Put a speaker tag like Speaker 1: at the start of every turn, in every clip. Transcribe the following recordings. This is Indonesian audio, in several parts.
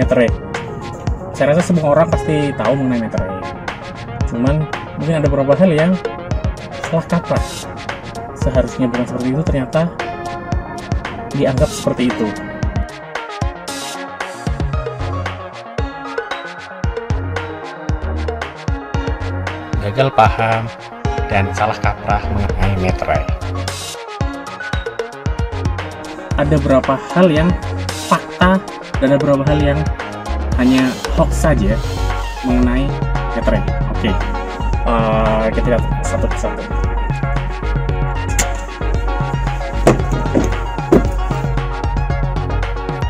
Speaker 1: meterai. Saya rasa semua orang pasti tahu mengenai meterai. Cuman mungkin ada beberapa hal yang salah kaprah. Seharusnya bukan seperti itu, ternyata dianggap seperti itu.
Speaker 2: gagal paham, dan salah kaprah mengenai meterai.
Speaker 1: Ada beberapa hal yang fakta dan ada beberapa hal yang hanya hoax saja mengenai meterai. Oke, uh, kita lihat satu persatu.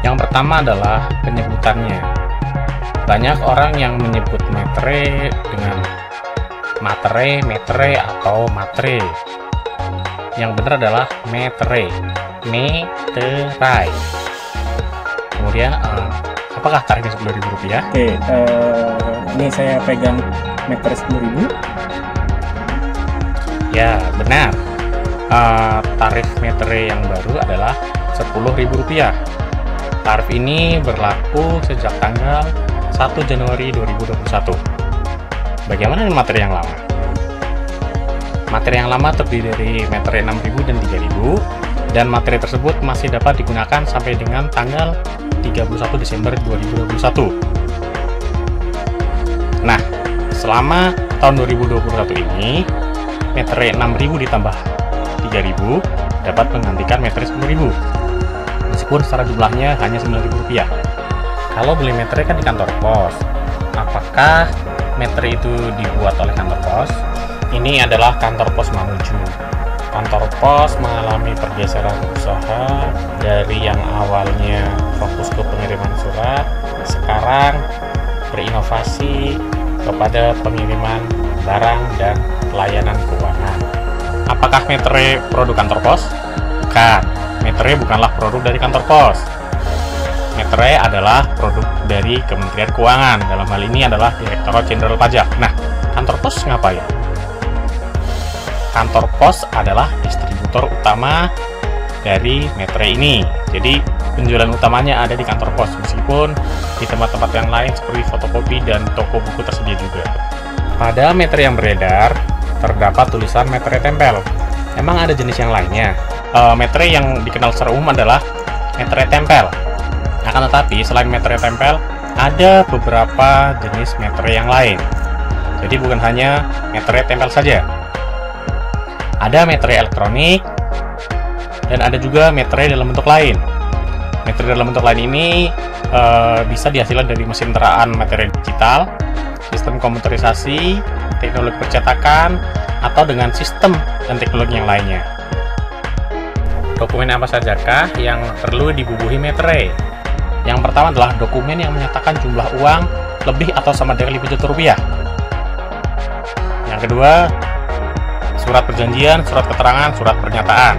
Speaker 2: Yang pertama adalah penyebutannya. Banyak orang yang menyebut meterai dengan materai, meterai, atau matre. Yang benar adalah meterai, meterai. Kemudian, uh, apakah tarifnya sepuluh ribu rupiah?
Speaker 1: Oke, uh, ini saya pegang meter sepuluh ribu.
Speaker 2: Ya, benar. Uh, tarif meterai yang baru adalah sepuluh ribu rupiah. Tarif ini berlaku sejak tanggal 1 Januari 2021. Bagaimana dengan materi yang lama? Materi yang lama terdiri dari materi 6000 dan 3000 dan materi tersebut masih dapat digunakan sampai dengan tanggal 31 Desember 2021. Nah, selama tahun 2021 ini, materi 6000 ditambah 3000 dapat menggantikan materi 10000 meskipun secara jumlahnya hanya 9000 rupiah. Kalau beli materi kan di kantor pos, apakah metri itu dibuat oleh kantor pos. Ini adalah kantor pos Mamuju. Kantor pos mengalami pergeseran usaha dari yang awalnya fokus ke pengiriman surat, sekarang berinovasi kepada pengiriman barang dan pelayanan keuangan. Apakah metre produk kantor pos? Bukan. Metre bukanlah produk dari kantor pos Metre adalah produk dari Kementerian Keuangan. Dalam hal ini adalah Direktorat Jenderal Pajak. Nah, kantor pos ngapain? Kantor pos adalah distributor utama dari Metre ini. Jadi, penjualan utamanya ada di kantor pos, meskipun di tempat-tempat yang lain seperti fotokopi dan toko buku tersedia juga. Pada metre yang beredar, terdapat tulisan metre tempel. Emang ada jenis yang lainnya? E, metre yang dikenal secara umum adalah metre tempel akan tetapi, selain meterai tempel, ada beberapa jenis meterai yang lain. Jadi bukan hanya meterai tempel saja. Ada meterai elektronik, dan ada juga meterai dalam bentuk lain. Meterai dalam bentuk lain ini e, bisa dihasilkan dari mesin teraan meterai digital, sistem komputerisasi, teknologi percetakan, atau dengan sistem dan teknologi yang lainnya. Dokumen apa sajakah yang perlu dibubuhi meterai? Yang pertama adalah dokumen yang menyatakan jumlah uang lebih atau sama dengan 5 juta rupiah. Yang kedua, surat perjanjian, surat keterangan, surat pernyataan.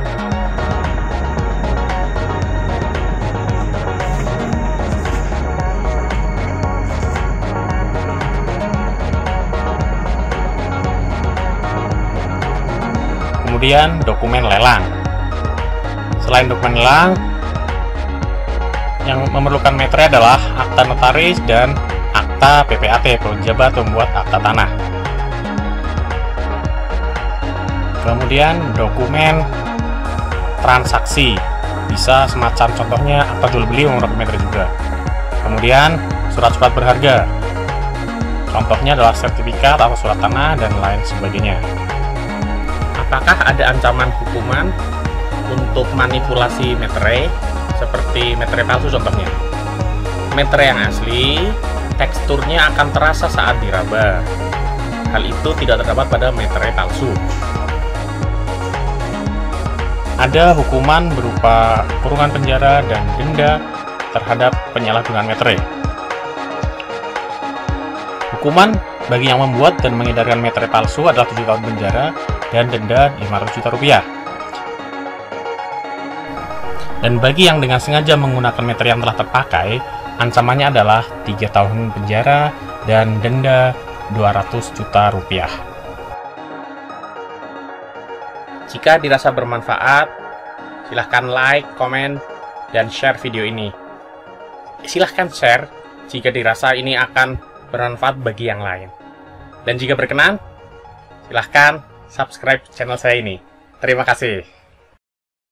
Speaker 2: Kemudian dokumen lelang. Selain dokumen lelang, yang memerlukan metre adalah akta notaris dan akta PPAT penjabat membuat akta tanah. Kemudian dokumen transaksi bisa semacam contohnya akta jual beli memerlukan metre juga. Kemudian surat-surat berharga. Contohnya adalah sertifikat atau surat tanah dan lain sebagainya. Apakah ada ancaman hukuman untuk manipulasi metre seperti meterai palsu contohnya. Meterai yang asli, teksturnya akan terasa saat diraba. Hal itu tidak terdapat pada meterai palsu. Ada hukuman berupa kurungan penjara dan denda terhadap penyalahgunaan meterai. Hukuman bagi yang membuat dan mengedarkan meterai palsu adalah 7 tahun penjara dan denda 500 juta rupiah. Dan bagi yang dengan sengaja menggunakan meter yang telah terpakai, ancamannya adalah 3 tahun penjara dan denda 200 juta rupiah. Jika dirasa bermanfaat, silahkan like, komen, dan share video ini. Silahkan share jika dirasa ini akan bermanfaat bagi yang lain. Dan jika berkenan, silahkan subscribe channel saya ini. Terima kasih.